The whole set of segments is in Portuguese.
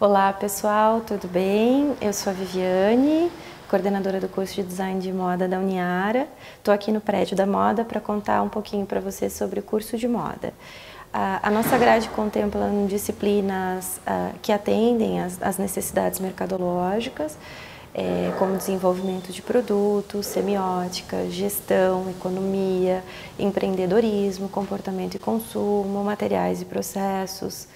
Olá pessoal, tudo bem? Eu sou a Viviane, coordenadora do curso de Design de Moda da Uniara. Estou aqui no prédio da moda para contar um pouquinho para vocês sobre o curso de moda. A, nossa grade contempla disciplinas uh, que atendem às necessidades mercadológicas, é, como desenvolvimento de produtos, semiótica, gestão, economia, empreendedorismo, comportamento e consumo, materiais e processos,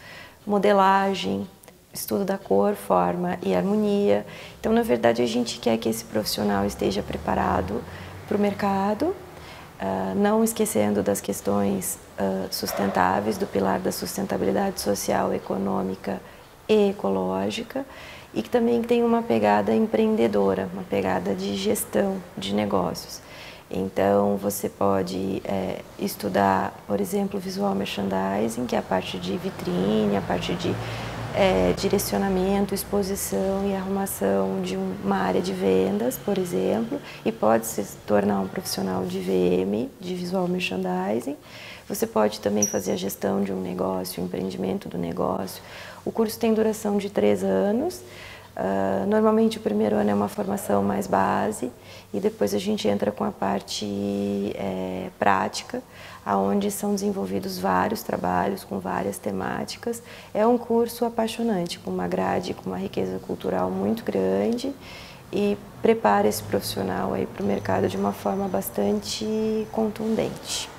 modelagem, estudo da cor, forma e harmonia. Então, na verdade, a gente quer que esse profissional esteja preparado para o mercado, uh, não esquecendo das questões uh, sustentáveis, do pilar da sustentabilidade social, econômica e ecológica, e que também tem uma pegada empreendedora, uma pegada de gestão de negócios. Então, você pode é, estudar, por exemplo, visual merchandising, que é a parte de vitrine, a parte de é, direcionamento, exposição e arrumação de uma área de vendas, por exemplo, e pode se tornar um profissional de VM, de visual merchandising. Você pode também fazer a gestão de um negócio, o empreendimento do negócio. O curso tem duração de três anos. Uh, normalmente o primeiro ano é uma formação mais base e depois a gente entra com a parte é, prática, aonde são desenvolvidos vários trabalhos com várias temáticas. É um curso apaixonante, com uma grade, com uma riqueza cultural muito grande e prepara esse profissional aí para o mercado de uma forma bastante contundente.